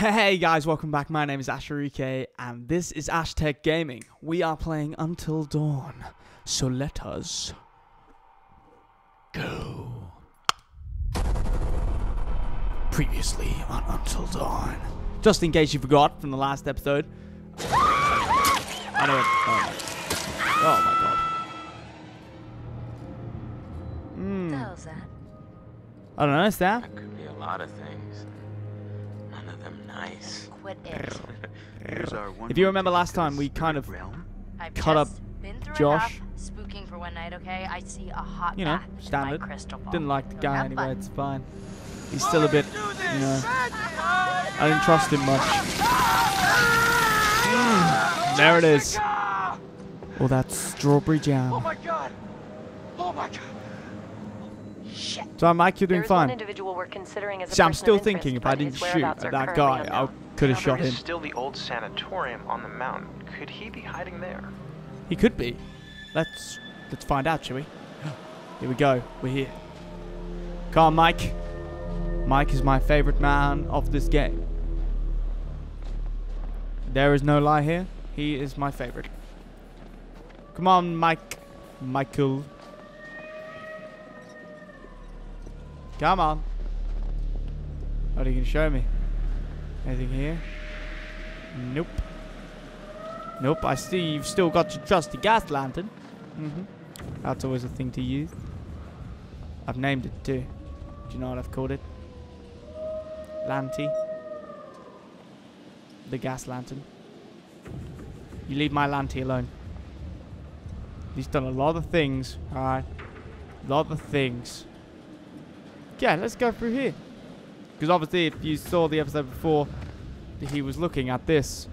Hey guys, welcome back. My name is AscHeReeKa, and this is Ashtech Gaming. We are playing Until Dawn, so let us go. Previously on Until Dawn. Just in case you forgot from the last episode. I know it. Oh, oh my god. What the hell's that? I don't know, is that? That could be a lot of things. None of them nice. Quit it. Here's our one If you remember last time, we kind of spirit realm. I've Cut up been Josh. spooking for one night, okay? I see a hot You know, bath in my standard. Didn't like the guy anyway, fun. it's fine. He's still a bit, you know. I didn't trust him much. Mm, there it is. Oh, that's strawberry jam. Oh my god! Oh my god! So, Mike, you're doing fine. individual we're considering as a See, I'm still thinking if I didn't shoot at that guy, I could have Now, shot there is him. still the old sanatorium on the mountain. Could he be hiding there? He could be. Let's let's find out, shall we? Here we go. We're here. Come on, Mike. Mike is my favorite man of this game. There is no lie here. He is my favorite. Come on, Mike. Michael. Come on. What are you going to show me? Anything here? Nope. Nope, I see you've still got your trusty gas lantern. hmm That's always a thing to use. I've named it too. Do you know what I've called it? Lanty. The gas lantern. You leave my Lanty alone. He's done a lot of things, alright? A lot of things. Yeah, let's go through here. Because obviously, if you saw the episode before, he was looking at this.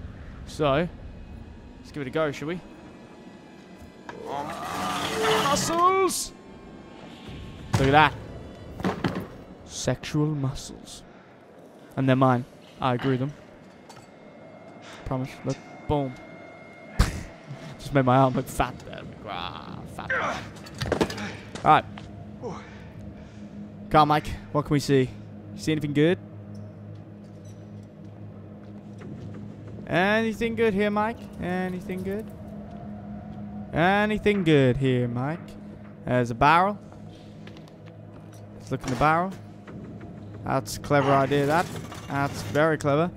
So, Let's give it a go, shall we? Muscles! Look at that. Sexual muscles. And they're mine. I grew them. Promise. Look. Boom. Just made my arm look fat there. Ah, fat. Alright. Come on, Mike. What can we see? See anything good? Anything good here, Mike? Anything good? Anything good here, Mike? There's a barrel. Let's look in the barrel. That's a clever idea, that. That's very clever.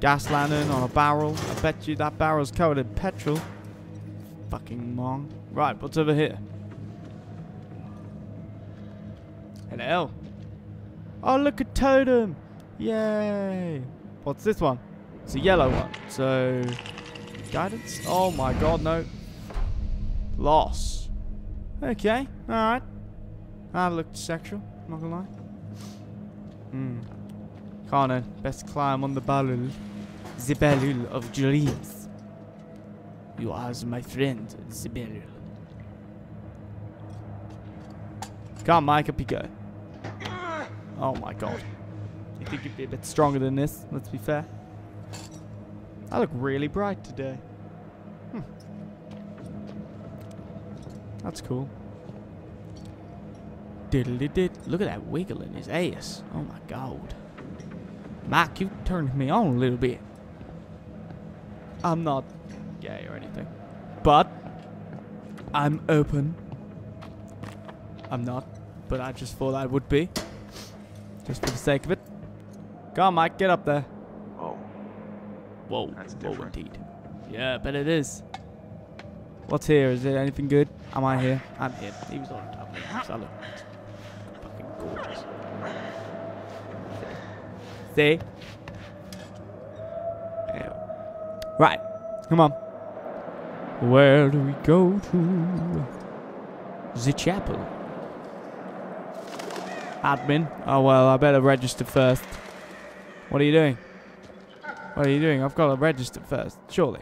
Gas lantern on a barrel. I bet you that barrel's covered in petrol. Fucking mong. Right, what's over here? Hello. Oh, look at Totem. Yay. What's this one? It's a yellow one. So, guidance? Oh my god, no. Loss. Okay, alright. That looked sexual, not gonna lie. Hmm. Connor, best climb on the balul. The balul of dreams. You are my friend, the balul. Come you go. Oh my god. You think you'd be a bit stronger than this, let's be fair. I look really bright today. Hmm. That's cool. Diddly did. Look at that wiggle in his ass. Oh my god. Mike, you turned me on a little bit. I'm not gay or anything. But I'm open. I'm not, but I just thought I would be. Just for the sake of it. Come on, Mike, get up there. Whoa. Whoa, That's whoa indeed. Yeah, but it is. What's here? Is there anything good? Am I here? I'm here. He was on top of me. So I look fucking gorgeous. See? Yeah. Right. Come on. Where do we go to? The chapel. Admin. Oh well, I better register first. What are you doing? What are you doing? I've got to register first, surely.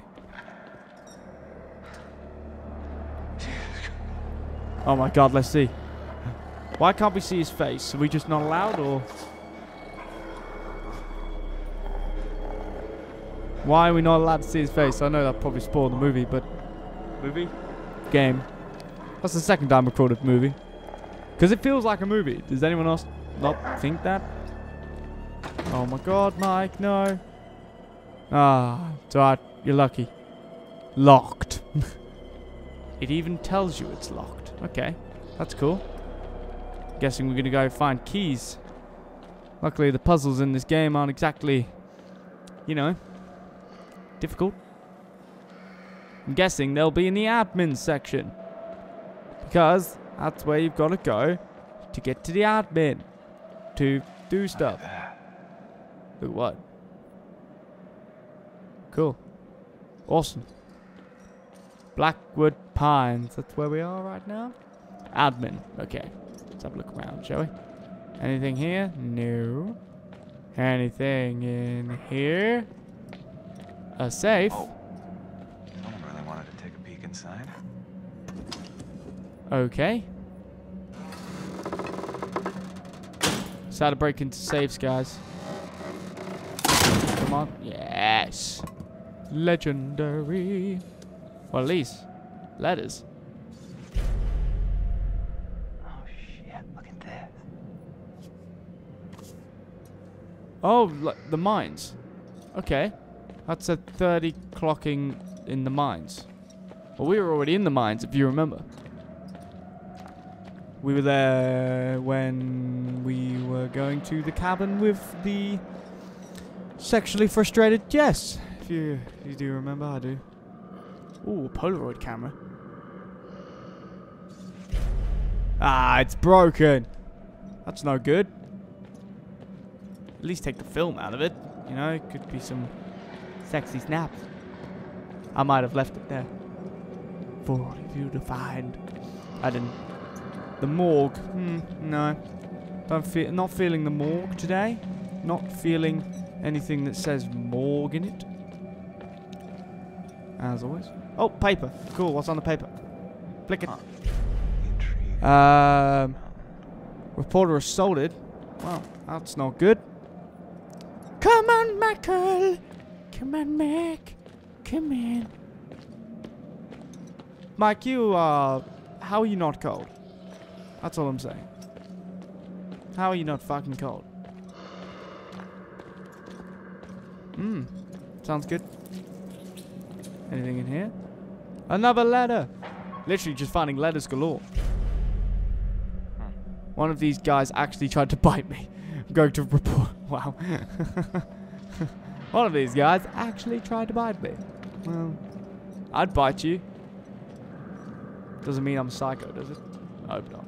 Oh my god, let's see. Why can't we see his face? Are we just not allowed or? Why are we not allowed to see his face? I know that probably spoiled the movie, but movie, game. That's the second time I it movie. Because it feels like a movie. Does anyone else not think that? Oh my god, Mike, no. Ah, it's. You're lucky. Locked. it even tells you it's locked. Okay, that's cool. Guessing we're gonna go find keys. Luckily, the puzzles in this game aren't exactly, you know, difficult. I'm guessing they'll be in the admin section. Because that's where you've got to go to get to the admin. To do stuff. Do what? Cool. Awesome. Blackwood Pines. That's where we are right now. Admin. Okay. Let's have a look around, shall we? Anything here? No. Anything in here? A safe? Oh. Someone really wanted to take a peek inside. Okay. It's how to break into safes, guys. Come on. Yes. Legendary. Well, at least letters. Oh shit, look at this. Oh, like the mines. Okay. That's a 30 clocking in the mines. Well, we were already in the mines, if you remember. We were there when we were going to the cabin with the sexually frustrated Jess. If you, if you do remember, I do. Ooh, a Polaroid camera. Ah, it's broken. That's no good. At least take the film out of it. You know, it could be some sexy snaps. I might have left it there for you to find. I didn't. The morgue. Hmm, no. Don't feel. Not feeling the morgue today. Not feeling anything that says morgue in it. As always. Oh, paper. Cool. What's on the paper? Flick it. Huh. Um, reporter assaulted. Well, that's not good. Come on, Michael. Come on, Mac. Come in. Mike, you, uh, how are you not cold? That's all I'm saying. How are you not fucking cold? Hmm. Sounds good. Anything in here? Another letter. Literally just finding letters galore. One of these guys actually tried to bite me. I'm going to report. Wow. One of these guys actually tried to bite me. Well, I'd bite you. Doesn't mean I'm psycho, does it? I hope not.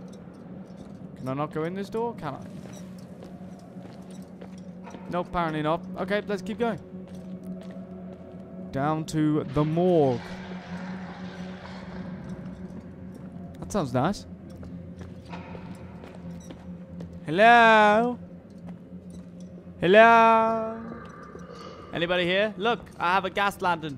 Can I not go in this door? Can I? Nope, apparently not. Okay, let's keep going. Down to the morgue. That sounds nice. Hello? Hello? Anybody here? Look, I have a gas lantern.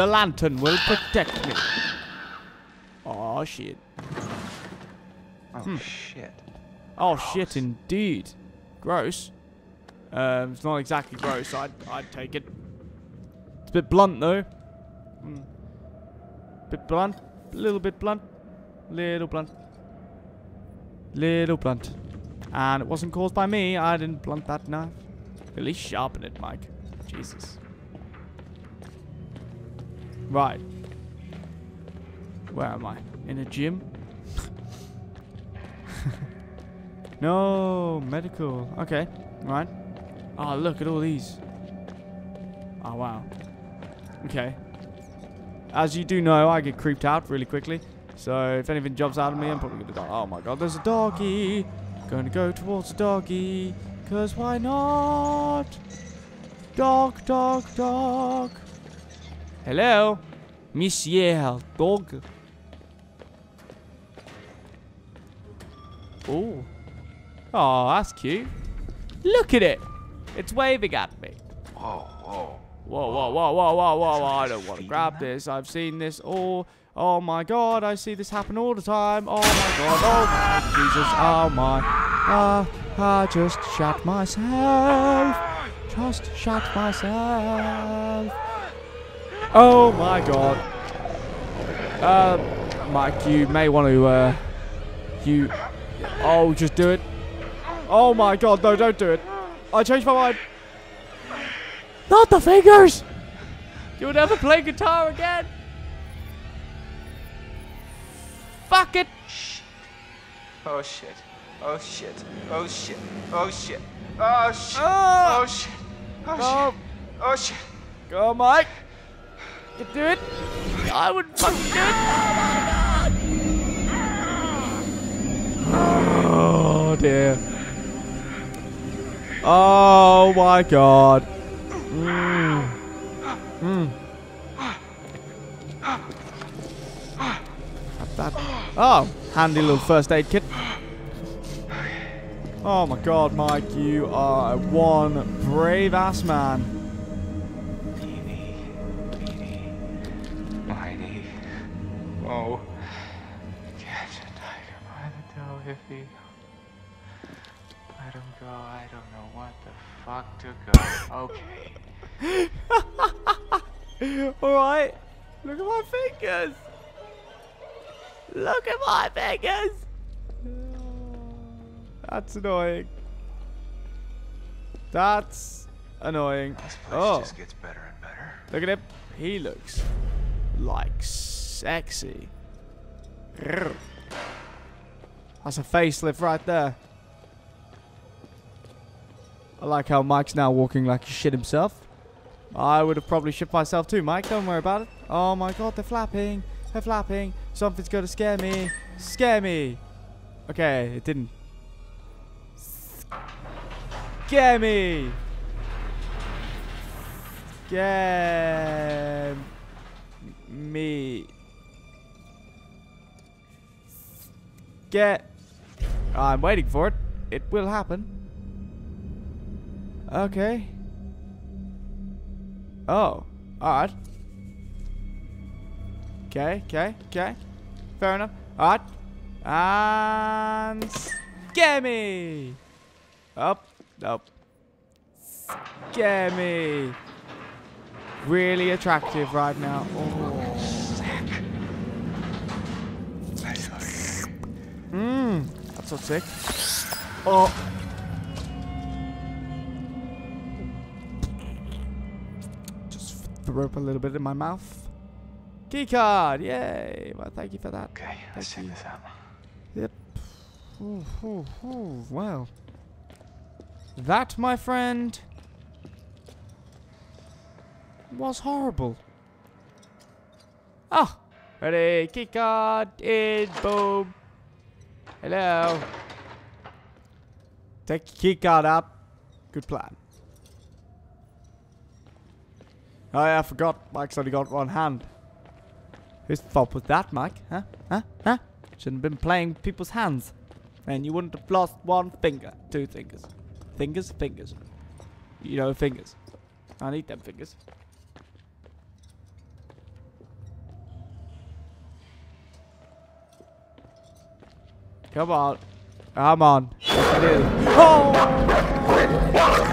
The lantern will protect me. Oh shit. Oh Hmm. shit. Oh shit, indeed. Gross. Um, it's not exactly gross. I'd, I'd take it. It's a bit blunt though. Mm. Bit blunt. A little bit blunt. Little blunt. Little blunt. And it wasn't caused by me. I didn't blunt that knife. At least sharpen it, Mike. Jesus. Right. Where am I? In a gym? no, medical. Okay, right. Oh, look at all these. Oh, wow. Okay. As you do know, I get creeped out really quickly. So if anything jumps out of me, I'm probably going to die. Oh my god, there's a doggy. Going to go towards the doggy. Because why not? Dog, dog, dog. Hello? Monsieur Dog. Oh. Oh, that's cute. Look at it. It's waving at me. Whoa, whoa. Whoa, whoa, whoa, whoa, whoa, whoa. I don't want to grab this. I've seen this all. Oh my god, I see this happen all the time. Oh my god. Oh Jesus. Oh my. Ah, I just shot myself. Just shot myself. Oh my god. Uh, Mike, you may want to, uh, you, Oh, just do it. Oh my god, no, don't do it. I changed my mind. Not the fingers! You'll never play guitar again. Fuck it. Oh shit. Oh shit. Oh shit. Oh shit. Oh shit. Oh, Oh shit. Oh oh, shit. Oh shit. go, Mike. You do it. I would fucking do it. Oh dear. Oh my god. Mm. Mm. That, oh, handy little first aid kit. Oh my god, Mike, you are one brave ass man. Fuck to go. Okay. Alright. Look at my fingers. Look at my fingers. That's annoying. That's annoying. Oh, just gets better and better. look at him. He looks like sexy. That's a facelift right there. I like how Mike's now walking like shit himself. I would have probably shit myself too, Mike. Don't worry about it. Oh my god, they're flapping. They're flapping. Something's going to scare me. Scare me. Okay, it didn't. Scare me. Scare me. Get. I'm waiting for it. It will happen. Okay. Oh. Alright. Okay, okay, okay. Fair enough. Alright. And scare me. Up. Nope. Scare me. Really attractive right now. Oh. Mmm. That's so sick. Hmm, oh. Throw up a little bit in my mouth. Key card, yay! Well, thank you for that. Okay, let's check this out. Yep. Ooh, ooh, ooh, well. That, my friend, was horrible. Ah! Ready, key card, in, boom. Hello. Take your key card out. Good plan. Oh yeah, I forgot. Mike's only got one hand. Whose fault was that, Mike? Huh? Huh? Huh? Shouldn't have been playing people's hands. And you wouldn't have lost one finger. Two fingers. Fingers? Fingers. You know, fingers. I need them fingers. Come on. Come on. Oh!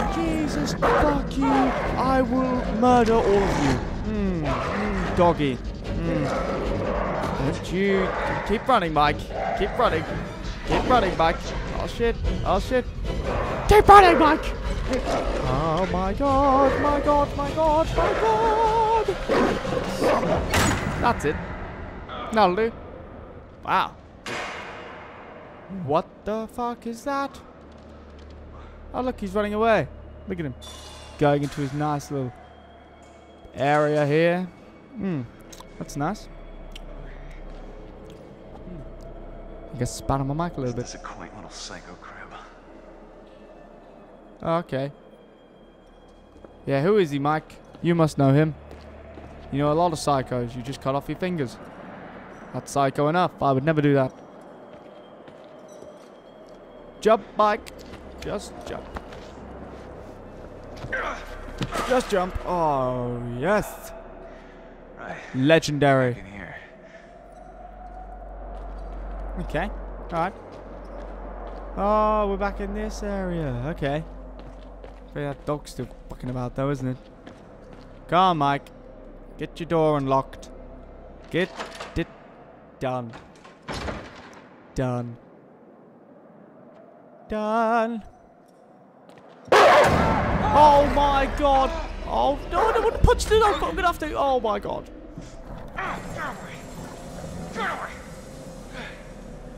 Jesus, fuck you. I will murder all of you. Mm, doggy. Hmm. Don't you keep running, Mike. Keep running. Keep running, Mike. Oh shit. Oh shit. Keep running, Mike. Oh my god. My god. My god. My god. That's it. That'll do. Wow. What the fuck is that? Oh look, he's running away. Look at him. Going into his nice little area here. Hmm. That's nice. I guess spat on my mic a little bit. Is a quaint little psycho crib. Okay. Yeah, who is he, Mike? You must know him. You know a lot of psychos. You just cut off your fingers. That's psycho enough. I would never do that. Jump, Mike. Just jump. Just jump. Oh, yes. Right. Legendary. In here. Okay. Alright. Oh, we're back in this area. Okay. But that dog's still fucking about though, isn't it? Come on, Mike. Get your door unlocked. Get it done. Done. done. Oh my god. Oh no, I don't want to punch it. I'm gonna have to. Oh my god.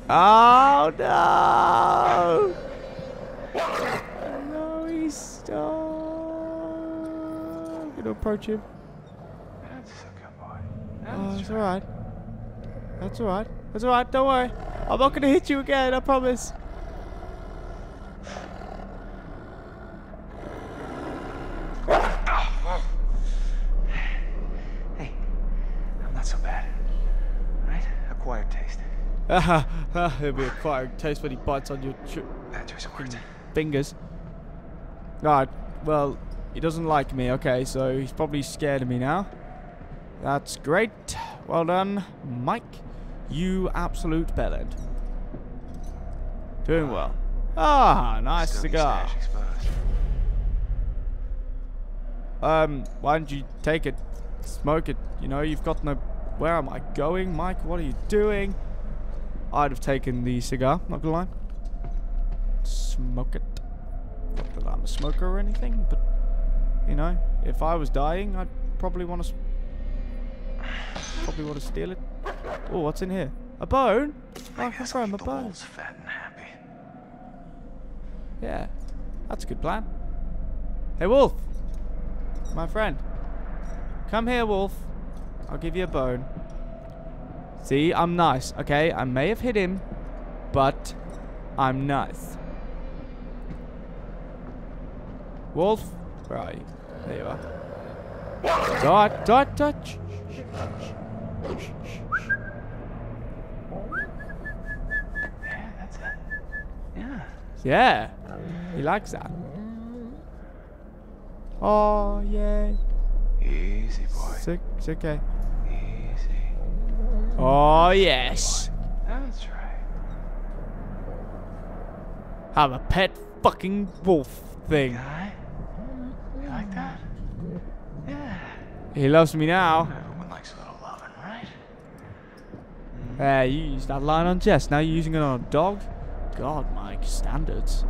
Oh no. No, he's. I'm gonna approach him. That's a good boy. Oh, That's it's alright. That's alright. That's alright, don't worry. I'm not gonna hit you again, I promise. Hey, I'm not so bad. Right? Acquired taste. Haha, it'll be quite a quiet taste when he bites on your ch- Bad choice of words. fingers. Right, well, he doesn't like me, okay, so he's probably scared of me now. That's great. Well done, Mike. You absolute bellend. Doing well. Ah, nice Still cigar. Um, why don't you take it, smoke it? You know, you've got no. Where am I going, Mike? What are you doing? I'd have taken the cigar. Not gonna lie. Smoke it. Not that I'm a smoker or anything, but you know, if I was dying, I'd probably want to. Probably want to steal it. Oh, what's in here? A bone? I Oh, guess throw I'll him a bone. fat and happy. Yeah, that's a good plan. Hey, Wolf, my friend, come here, Wolf. I'll give you a bone. See, I'm nice, okay? I may have hit him, but I'm nice. Wolf, where are you? There you are. Dot, dot, dot. Yeah, that's it. Yeah. Yeah, he likes that. Oh, yay. Easy, boy. It's, it's okay. Easy. Oh, yes. That's right. i have a pet fucking wolf thing. Guy? You like that? Yeah. He loves me now. Everyone likes a little loving, right? Mm. Yeah, you used that line on Jess. Now you're using it on a dog? God, Mike, standards.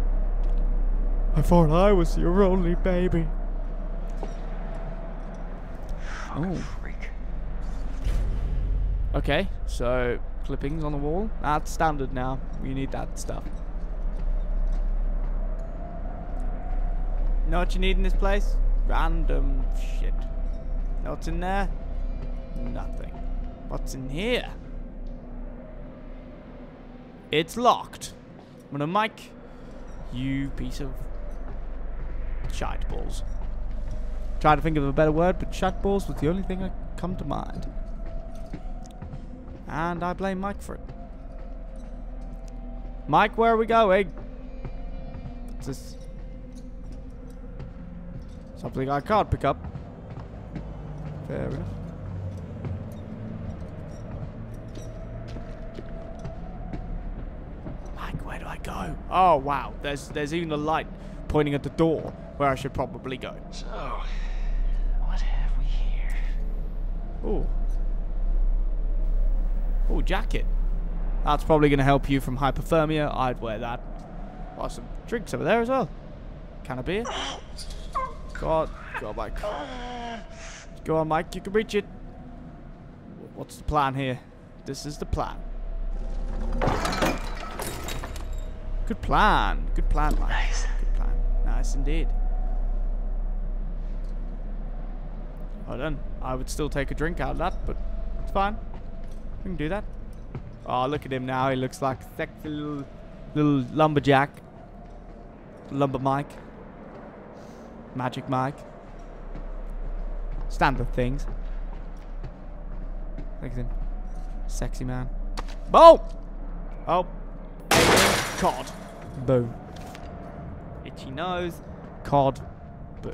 I thought I was your only baby. Fucking Oh. Okay, so clippings on the wall. That's standard now. We need that stuff. Know what you need in this place? Random shit. Know what's in there? Nothing. What's in here? It's locked. I'm gonna mic you piece of shite balls. Try to think of a better word, but shite balls was the only thing that come to mind. And I blame Mike for it. Mike, where are we going? What's this? Something I can't pick up. Fair enough. Mike, where do I go? Oh wow, there's there's even a light pointing at the door where I should probably go. So, what have we here? Oh. Oh, jacket. That's probably going to help you from hypothermia. I'd wear that. Oh, some drinks over there as well. Can of beer. God. Go on, Mike. Go on, Mike. You can reach it. What's the plan here? This is the plan. Good plan. Good plan, Mike. Nice. Good plan. Nice indeed. Well done. I would still take a drink out of that, but it's fine. We can do that. Oh, look at him now. He looks like sexy little, little lumberjack. Lumber Mike. Magic Mike. Standard things. Look at him. Sexy man. Boom! Oh. Cod. Boom. Itchy nose. Cod. Boom.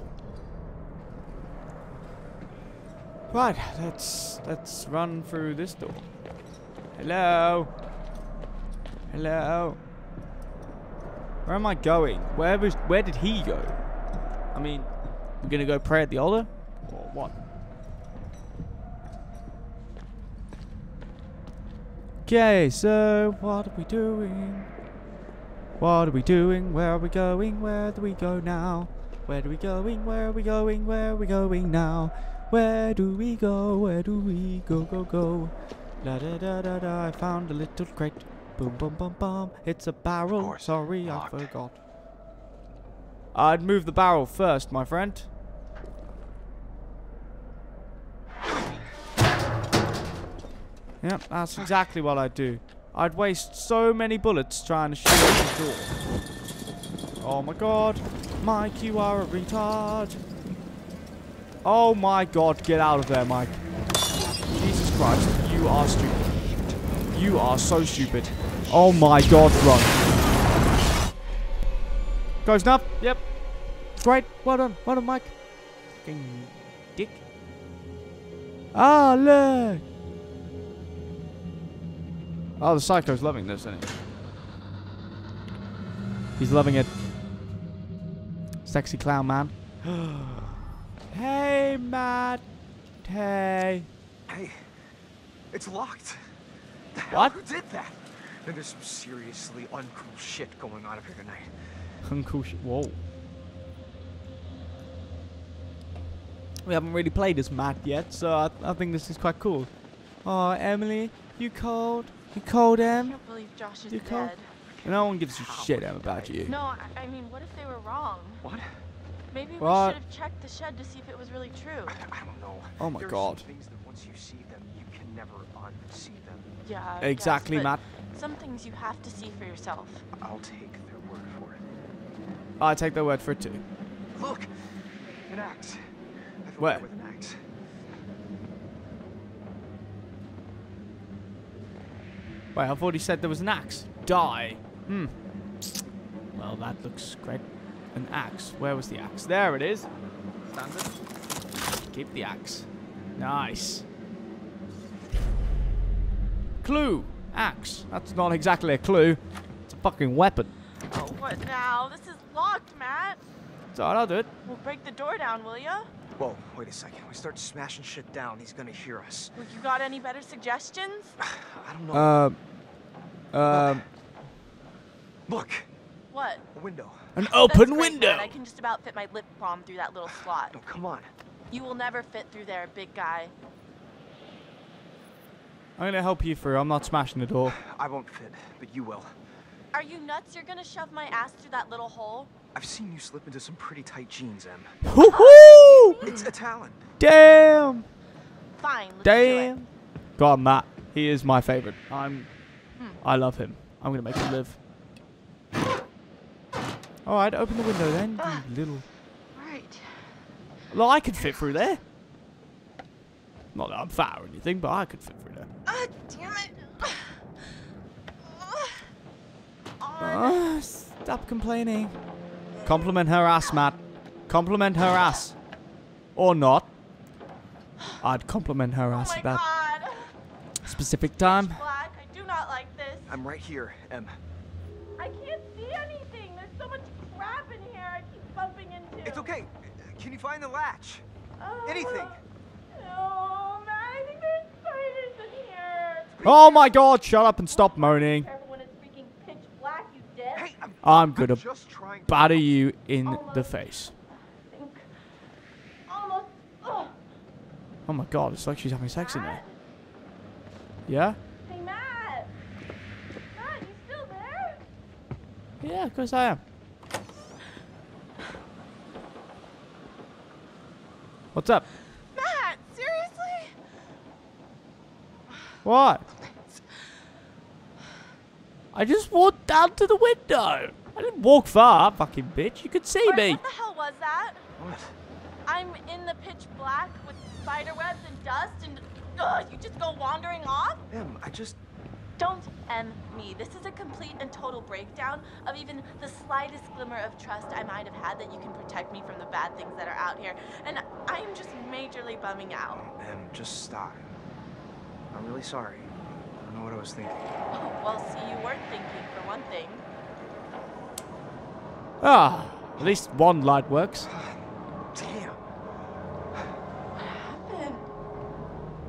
Right, let's let's run through this door. Hello. Hello. Where am I going? Where was where did he go? I mean, we're gonna go pray at the altar? Or what? Okay, so what are we doing? What are we doing? Where are we going? Where do we go now? Where do we going? Where are we going? Where are we going now? Where do we go? Where do we go? Go go. Da da da da da. I found a little crate. Boom boom boom boom. It's a barrel. Sorry, I forgot. I'd move the barrel first, my friend. Yep, that's exactly what I'd do. I'd waste so many bullets trying to shoot the door. Oh my god. Mike, you are a retard. Oh my god, get out of there, Mike. Jesus Christ, you are stupid. You are so stupid. Oh my god, run. Go snap. Yep. Great. Well done. Well done, Mike. Fucking dick. Ah, look. Oh, the psycho's loving this, isn't he? He's loving it. Sexy clown man. hey, Matt. Hey. Hey, it's locked. The What? Who did that? And there's some seriously uncool shit going on up here tonight. Uncool sh- Whoa. We haven't really played as Matt yet, so I, I think this is quite cool. Oh, Emily, you cold? You cold, Em? I Em? can't believe Josh is You cold? dead. No one gives a shit, Em, about you. No, I, I mean, what if they were wrong? What? Maybe we should have checked the shed to see if it was really true. I, I don't know. Oh my there God. Things that once you see them, you can never unsee them. Yeah. I Exactly, but Matt. Some things you have to see for yourself. I'll take their word for it. I take their word for it too. Look, an axe. Where? with an axe. Wait, I've already said there was an axe. Die. Hmm. Well, that looks great. An axe. Where was the axe? There it is. Standard. Keep the axe. Nice. Clue. Axe. That's not exactly a clue. It's a fucking weapon. Oh, what now? This is locked, Matt. It's So I'll do it. Well, break the door down, will ya? Whoa, wait a second. We start smashing shit down, he's gonna hear us. Well, you got any better suggestions? I don't know. Um. Um. Look, What? a window. An That's open great, window. Matt. I can just about fit my lip balm through that little slot. No, come on. You will never fit through there, big guy. I'm gonna help you through. I'm not smashing the door. I won't fit, but you will. Are you nuts? You're gonna shove my ass through that little hole? I've seen you slip into some pretty tight jeans, Em. Woohoo! It's a talent. Damn. Fine. Let's Damn. Go on, Matt. He is my favorite. I'm. Hmm. I love him. I'm gonna make him live. All right, open the window then, you little. Right. Well, I could fit through there. Not that I'm fat or anything, but I could fit through there. Ah, damn it. On. Ah, stop complaining. Compliment her ass, Matt. Compliment her ass. Or not. I'd compliment her Oh ass my at that god. specific time. Black, I do not like this. I'm right here, Em. I can't see anything. There's so much crap in here I keep bumping into. It's okay. Can you find the latch? Oh, Anything. No, man. I think there's spiders in here. Oh my god, shut up and stop moaning. Careful when freaking pitch black, you dead. Hey, I'm, I'm gonna I'm just trying to batter you in the face. Almost. Oh. Oh my god, it's like she's having sex in there. Yeah? Hey, Matt. Matt, you still there? Yeah, of course I am. What's up? Matt, seriously? What? I just walked down to the window. I didn't walk far, fucking bitch. You could see Or me. What the hell was that? What? I'm in the pitch black with spider webs and dust, and ugh, you just go wandering off? Em, I just. Don't M me. This is a complete and total breakdown of even the slightest glimmer of trust I might have had that you can protect me from the bad things that are out here. And I'm just majorly bumming out. Em, just stop. I'm really sorry. I don't know what I was thinking. Oh, well, see, you weren't thinking, for one thing. Ah, at least one light works. Damn. What happened?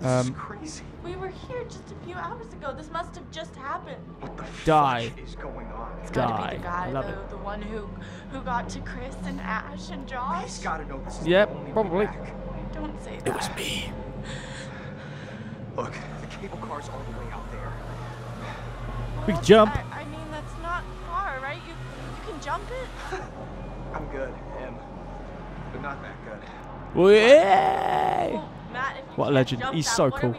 This is Um, crazy. We were here just a few hours ago. This must have just happened. What the Die. fuck is going on? It's gotta Die. be the guy, love the, it. the one who who got to Chris and Ash and Josh. He's gotta know this is Yep, the only way probably. back. Don't say that. It was me. Look, the cable car's all the way out there. We Well, jump. I, I mean, that's not far, right? You you can jump it. I'm good, Em. But not that good. Well, yeah. Well, Matt, if you What a legend. jump He's that, so what cool.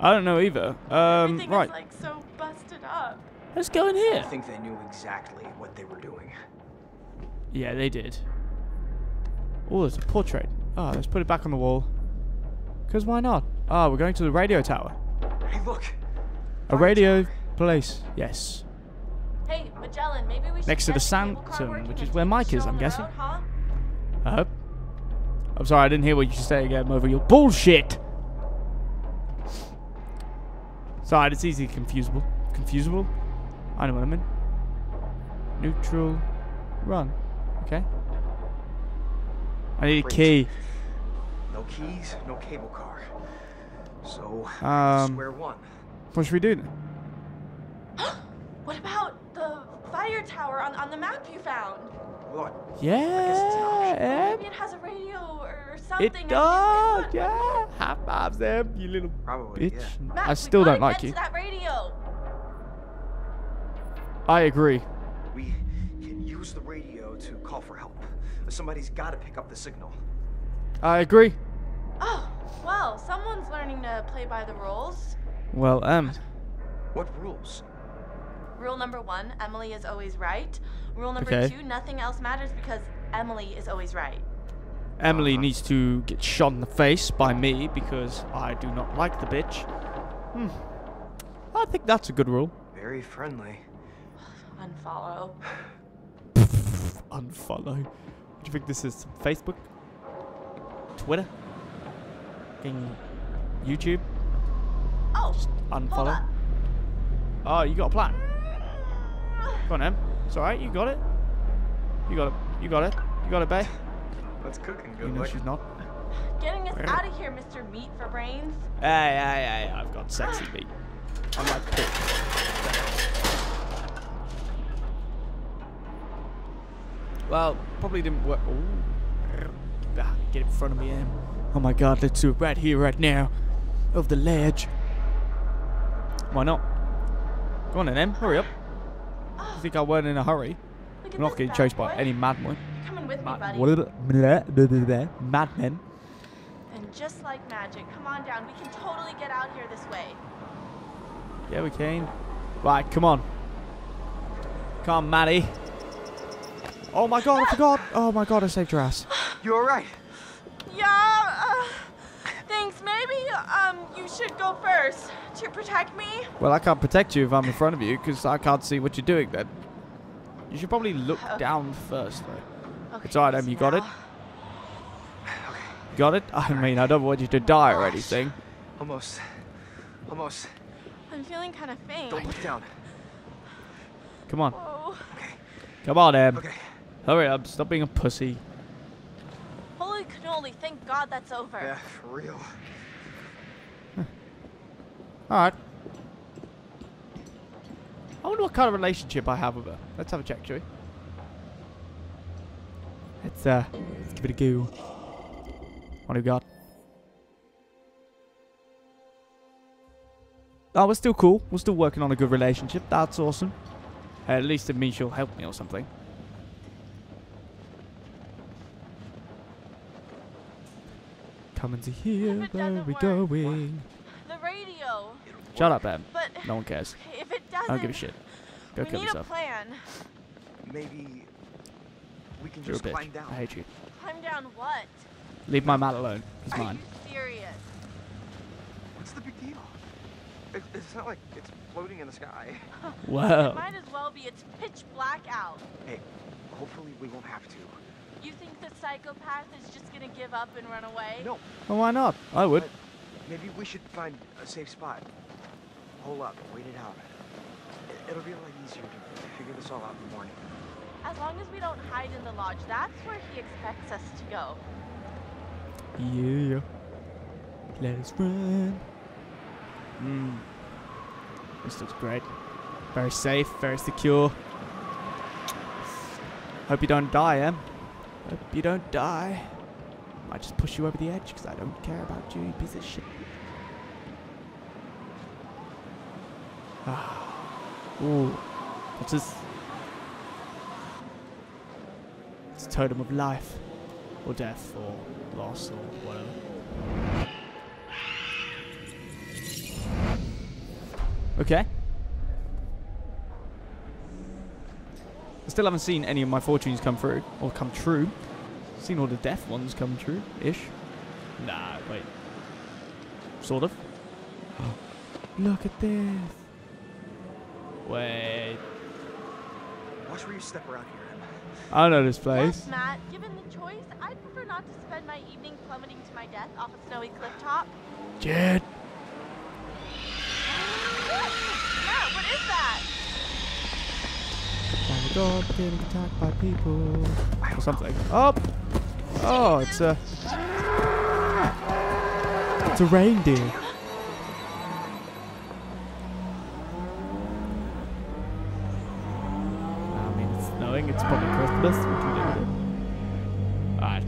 I don't know either. Um, Everything right. is like so busted up. Let's go in here. I think they knew exactly what they were doing. Yeah, they did. Oh, there's a portrait. Ah, let's put it back on the wall. Because why not? Ah, we're going to the radio tower. Hey, look. A radio tower. place. Yes. Hey, Magellan, maybe we Next to the sanctum, which is where Mike is, I'm guessing. road, huh? I hope. I'm sorry, I didn't hear what you said again over your bullshit. Sorry, it's easily confusable. Confusable? I know what I mean. Neutral. Run. Okay. I need a key. No keys, no cable car. So, Um, square one. What should we do then? What about the fire tower on, on the map you found? What? Yeah. it's an option. yeah. Maybe it has a radio or something. It does. what- Yeah. High fives, them, you little Probably, bitch. yeah. Matt, I still don't like you. That radio. I agree. We can use the radio to call for help. Somebody's got to pick up the signal. I agree. Oh, well, someone's learning to play by the rules. Well, um, What rules? Rule number one, Emily is always right. Rule number Okay. two, nothing else matters because Emily is always right. Emily Uh-huh. needs to get shot in the face by me because I do not like the bitch. Hmm. I think that's a good rule. Very friendly. Unfollow. Unfollow. Do you think this is Facebook? Twitter? Fucking YouTube? Oh, Unfollow? Oh, you got a plan. Go on, Em. It's alright, you got it. You got it. You got it. You got it, babe. That's cooking You good. know like- she's not. Getting us out of here, Mr. Meat for Brains. Hey, hey, hey, I've got sexy meat. I'm like bitch. Well, probably didn't work. Ooh. Ah, Get in front of me, Em. Oh my god, let's do it right here, right now. Of the ledge. Why not? Go on then, Em. Hurry up. You think I weren't in a hurry? Look at I'm not this getting bad chased by boy. any madman. Coming with me, Mad, buddy. what is it? Blah, blah, blah, blah. Madmen. And just like magic, come on down. We can totally get out here this way. Yeah, we can. Right, come on. Come on, Maddie. Oh my god, I forgot. Oh my god, I saved your ass. You're alright? Yeah. Uh, thanks. Maybe um you should go first to protect me. Well, I can't protect you if I'm in front of you because I can't see what you're doing then. You should probably look Okay. down first, though. Okay, It's alright, Em, you got it? now. Got it? I mean, I don't want you to die or anything. Almost. Almost. I'm feeling kind of faint. Don't look down. Come on. Oh, Come on, Em. Okay. Hurry up. Stop being a pussy. holy cannoli! Thank God that's over. Yeah, for real. Alright. I wonder what kind of relationship I have with her. Let's have a check, shall we? Let's, uh, let's give it a go. What do we got? Oh, we're still cool. We're still working on a good relationship. That's awesome. at least it means she'll help me or something. Coming to here, where doesn't we work. going? The radio. Shut up, Em. But No one cares. if it I doesn't, don't give a shit. Go we kill need yourself. a plan. Maybe we can You're just climb down. I hate you. Climb down what? Leave my mat alone. He's Are mine. you serious? What's the big deal? It, it's not like it's floating in the sky. It might as well be. It's pitch black out. Hey, hopefully we won't have to. You think the psychopath is just gonna give up and run away? No, Well, why not? I would. but maybe we should find a safe spot. Hold up, wait it out. It, it'll be a lot easier to figure this all out in the morning. As long as we don't hide in the lodge, that's where he expects us to go. Yeah. Let us run. Hmm. This looks great. Very safe, very secure. Hope you don't die, Em. Hope you don't die. Might just push you over the edge because I don't care about you, you piece of shit. Ah. Ooh. What's? It's a totem of life. Or death, or loss, or whatever. Okay. I still haven't seen any of my fortunes come through, or come true. Seen all the death ones come true, ish. Nah, wait. Sort of. Look at this. Wait. Watch where you step around here, Em. I know this place. Yes, Matt. Given the choice, I'd prefer not to spend my evening plummeting to my death off a snowy cliff top. Jed. Matt, what is that? Find a dog getting attacked by people. Or something. Oh! Oh, it's a... It's a reindeer. I mean, it's snowing. Christmas. We can with. Alright.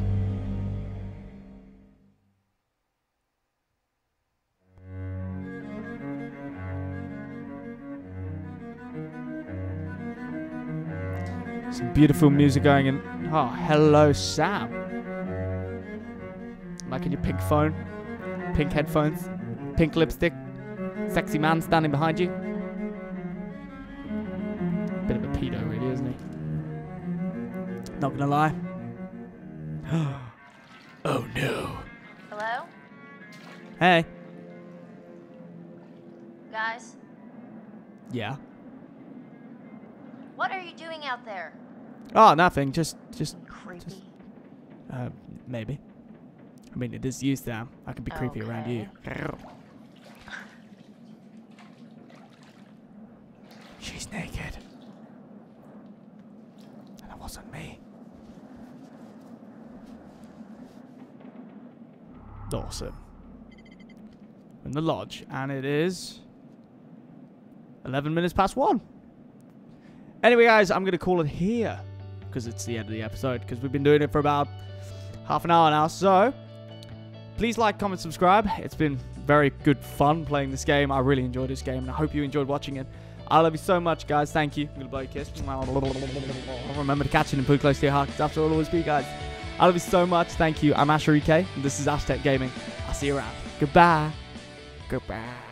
Some beautiful music going in. Oh, hello, Sam. Like in your pink phone, pink headphones, pink lipstick, sexy man standing behind you. Bit of a pedo? Not gonna lie. oh no. Hello? Hey. Guys? Yeah. What are you doing out there? Oh, nothing. Just, just, Creepy. uh, maybe. I mean, it is you, Sam. I can be creepy around you. She's naked. And it wasn't me. Awesome. In the lodge, and it is 11 minutes past one. Anyway, guys, I'm going to call it here because it's the end of the episode because we've been doing it for about half an hour now. So, please like, comment, subscribe. It's been very good fun playing this game. I really enjoyed this game and I hope you enjoyed watching it. I love you so much, guys. Thank you. I'm going to blow you a kiss. Remember to catch it and put it close to your heart because after all, always be, guys. I love you so much. Thank you. I'm Asher and this is Ashtech Gaming. I'll see you around. Goodbye. Goodbye.